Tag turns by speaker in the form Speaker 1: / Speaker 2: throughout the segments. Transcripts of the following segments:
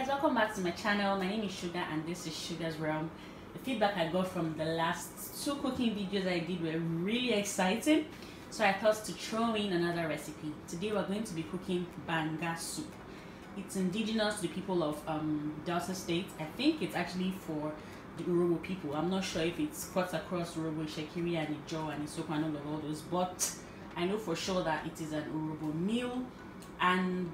Speaker 1: guys welcome back to my channel. My name is Shughar and this is Shughar's Realm. The feedback i got from the last two cooking videos i did were really exciting so i thought to throw in another recipe. Today we're going to be cooking banga soup. It's indigenous to the people of um, delta state. I think it's actually for the Urhobo people. I'm not sure if it's cut across Urhobo, Itsekiri and Ijaw and Isoko and all of all those but i know for sure that it is an Urhobo meal and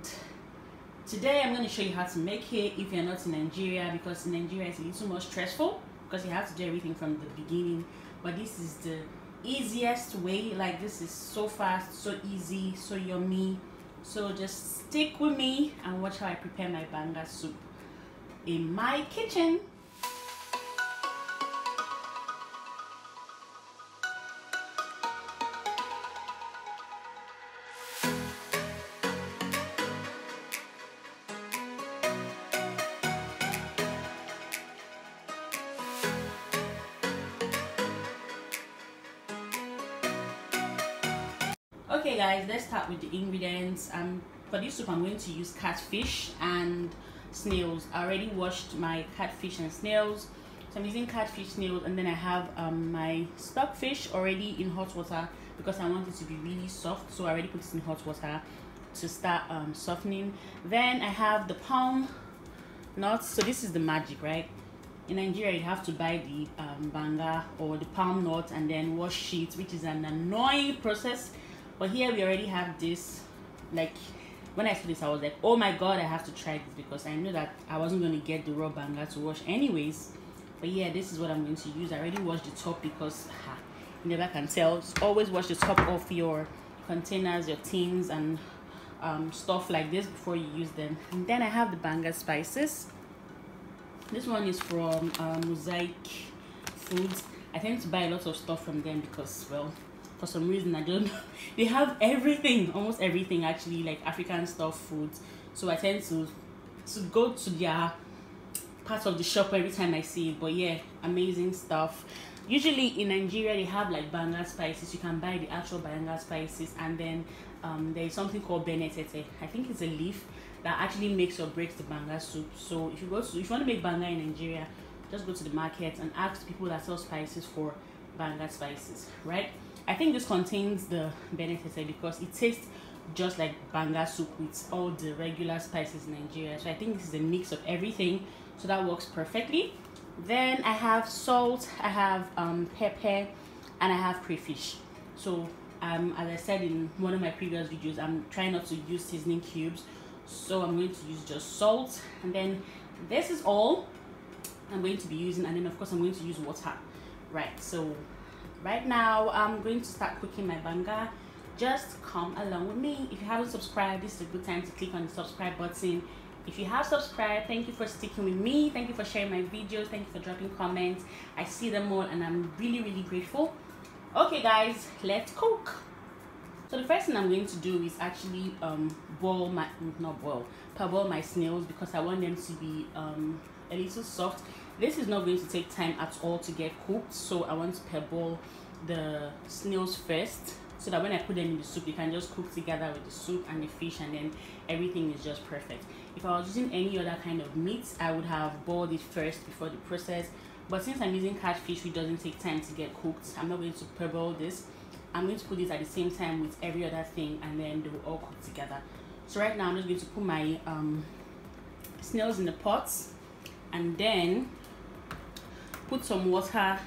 Speaker 1: Today I'm going to show you how to make it if you're not in Nigeria because in Nigeria it's a little more stressful because you have to do everything from the beginning. But this is the easiest way. Like this is so fast so easy so yummy. So just stick with me and watch how I prepare my banga soup in my kitchen okay guys let's start with the ingredients. Um for this soup i'm going to use catfish and snails. I already washed my catfish and snails. So i'm using catfish snails and then i have um, my stockfish already in hot water because i want it to be really soft. So i already put it in hot water to start um, softening. Then i have the palm nuts. So this is the magic right? In Nigeria you have to buy the um, banga or the palm nut and then wash it which is an annoying process but here we already have this like when i saw this i was like oh my god i have to try this because i knew that i wasn't going to get the raw banga to wash anyways. But yeah this is what i'm going to use. I already washed the top because ha, you never can tell always wash the top of your containers your tins and um, stuff like this before you use them. And then i have the banga spices. This one is from uh, mosaic foods. I tend to buy a lot of stuff from them because well for some reason i don't know. They have everything almost everything actually like african stuff foods so i tend to to go to their part of the shop every time i see it. But yeah amazing stuff. Usually in nigeria they have like banga spices. You can buy the actual banga spices. And then um, there's something called benetete. I think it's a leaf that actually makes or breaks the banga soup. So if you go to if you want to make banga in nigeria just go to the market and ask people that sell spices for banga spices right I think this contains the benetete because it tastes just like banga soup with all the regular spices in Nigeria. So I think this is a mix of everything. So that works perfectly. Then I have salt, I have um, pepper, and I have crayfish. So um, as I said in one of my previous videos, I'm trying not to use seasoning cubes. So I'm going to use just salt. And then this is all I'm going to be using. And then of course I'm going to use water. Right, so right now i'm going to start cooking my banga just come along with me. If you haven't subscribed this is a good time to click on the subscribe button. If you have subscribed thank you for sticking with me. Thank you for sharing my videos. Thank you for dropping comments. I see them all and i'm really really grateful. Okay guys let's cook. So the first thing i'm going to do is actually um boil my not boil parboil my snails because i want them to be um a little soft this is not going to take time at all to get cooked so i want to parboil the snails first so that when i put them in the soup they can just cook together with the soup and the fish and then everything is just perfect. If i was using any other kind of meat i would have boiled it first before the process. But since i'm using catfish which doesn't take time to get cooked. I'm not going to parboil this. I'm going to put this at the same time with every other thing and then they will all cook together. So right now i'm just going to put my um, snails in the pots and then put some water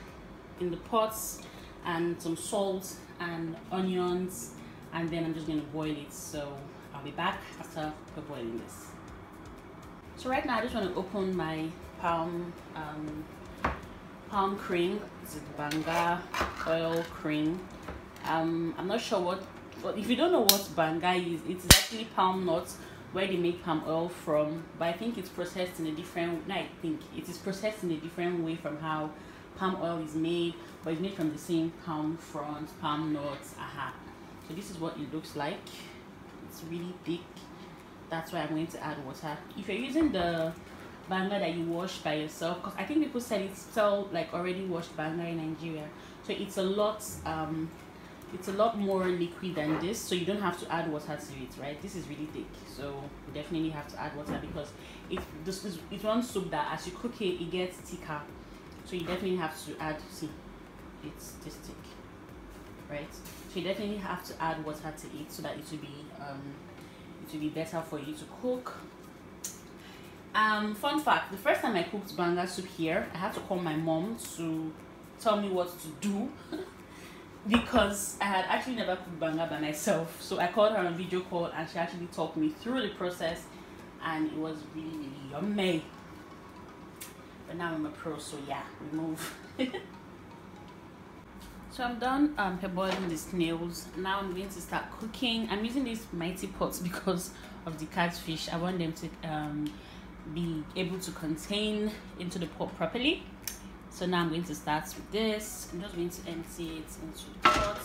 Speaker 1: in the pots and some salt and onions and then I'm just going to boil it. So I'll be back after boiling this so right now I just want to open my palm um, palm cream this is banga oil cream. Um, I'm not sure what but if you don't know what banga is it's actually palm nuts where they make palm oil from but i think it's processed in a different no, i think it is processed in a different way from how palm oil is made but it's made from the same palm fronds palm nuts aha. So this is what it looks like. It's really thick. That's why i'm going to add water. If you're using the banga that you wash by yourself because i think people sell it sell like already washed banga in nigeria. So it's a lot um it's a lot more liquid than this so you don't have to add water to it right? This is really thick so you definitely have to add water because it this is it's one soup that as you cook it it gets thicker. So you definitely have to add see it's this thick right? So you definitely have to add water to it so that it will be um it will be better for you to cook. Um fun fact the first time i cooked banga soup here i had to call my mom to tell me what to do because I had actually never cooked banga by myself. So I called her on video call and she actually talked me through the process and it was really, really yummy. But now I'm a pro, so yeah, we move. so I'm done um, boiling the snails. Now I'm going to start cooking. I'm using these mighty pots because of the catfish. I want them to um, be able to contain into the pot properly so now i'm going to start with this i'm just going to empty it into the pot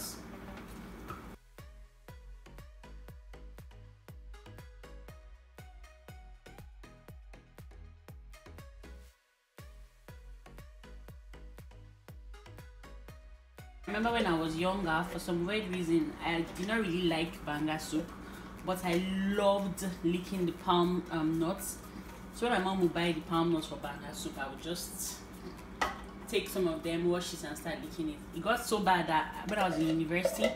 Speaker 1: remember when I was younger, for some weird reason, I did not really like banga soup, but I loved licking the palm um, nuts. So when my mom would buy the palm nuts for banga soup, I would just take some of them, wash it, and start licking it. It got so bad that when I was in university,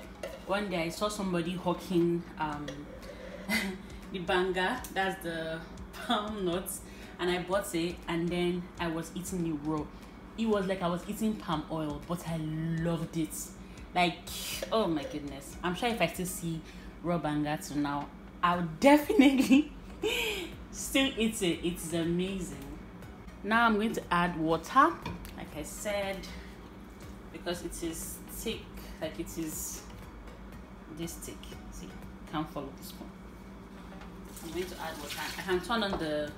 Speaker 1: one day I saw somebody hawking um, the banga, that's the palm nuts, and I bought it, and then I was eating it raw. It was like I was eating palm oil, but I loved it. Like, oh my goodness. I'm sure if I still see raw banga to now, I'll definitely still eat it. It's amazing. Now I'm going to add water I said because it is thick like it is this thick. See can't follow this one. I'm going to add water. I can turn on the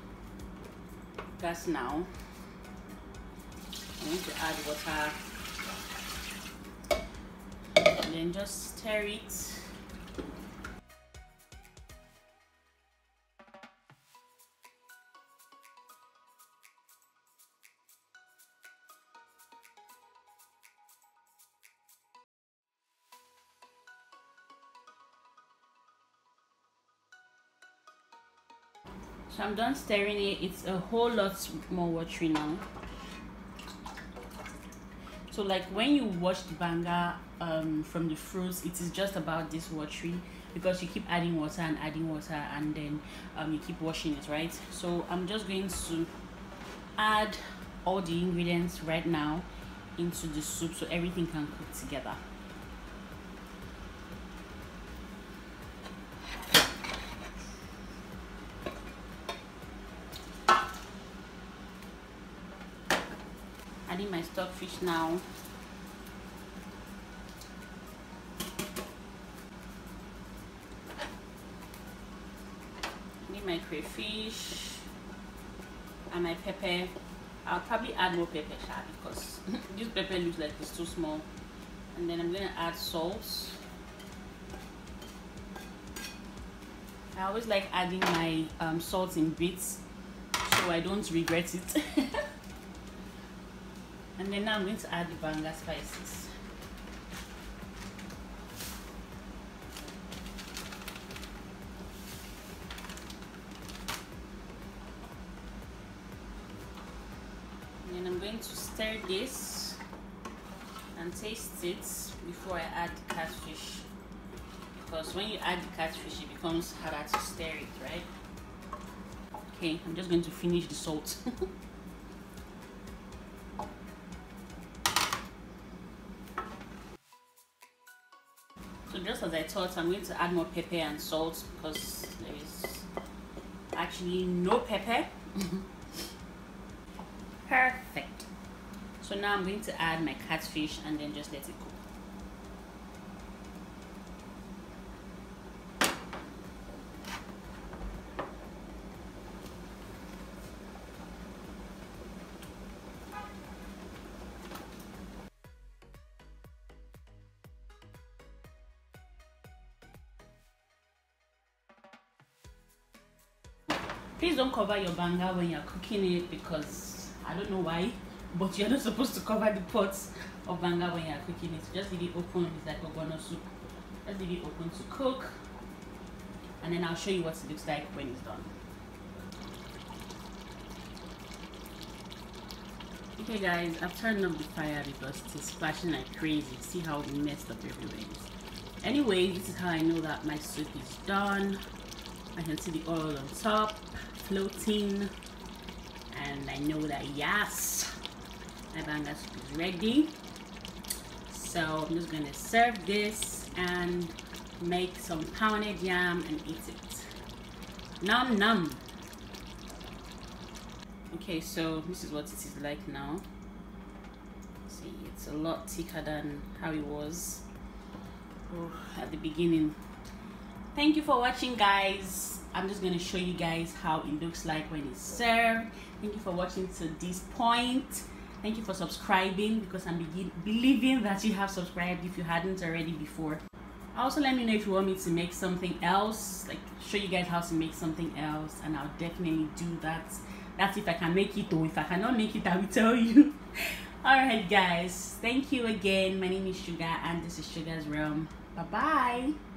Speaker 1: gas now. I'm going to add water. And then just stir it so i'm done stirring it. It's a whole lot more watery now. So like when you wash the banga um, from the fruits it is just about this watery because you keep adding water and adding water and then um, you keep washing it right? So i'm just going to add all the ingredients right now into the soup so everything can cook together my stockfish now. Adding my crayfish and my pepper. I'll probably add more pepper because this pepper looks like it's too small. And then I'm gonna add salt. I always like adding my um, salt in bits so I don't regret it and then I'm going to add the banga spices. And then I'm going to stir this and taste it before I add the catfish. Because when you add the catfish it becomes harder to stir it right? Okay I'm just going to finish the salt as I thought, I'm going to add more pepper and salt because there is actually no pepper. Perfect. So now I'm going to add my catfish and then just let it cook. Please don't cover your banga when you're cooking it because I don't know why but you're not supposed to cover the pots of banga when you're cooking it. Just leave it open. It's like ogbono soup. Just leave it open to cook, and then I'll show you what it looks like when it's done. Okay guys, I've turned up the fire because it's splashing like crazy. See how messed up everywhere. Anyway, this is how I know that my soup is done. I can see the oil on top, floating. And I know that yes, my banga is ready. So I'm just gonna serve this and make some pounded yam and eat it. Num num okay so this is what it is like now see it's a lot thicker than how it was oh, at the beginning thank you for watching guys i'm just going to show you guys how it looks like when it's served. Thank you for watching to this point. Thank you for subscribing because i'm believing that you have subscribed if you hadn't already before. Also let me know if you want me to make something else like show you guys how to make something else and i'll definitely do that. That's if I can make it or if I cannot make it I will tell you. Alright guys. Thank you again. My name is Shughar and this is Shughar's Realm. Bye bye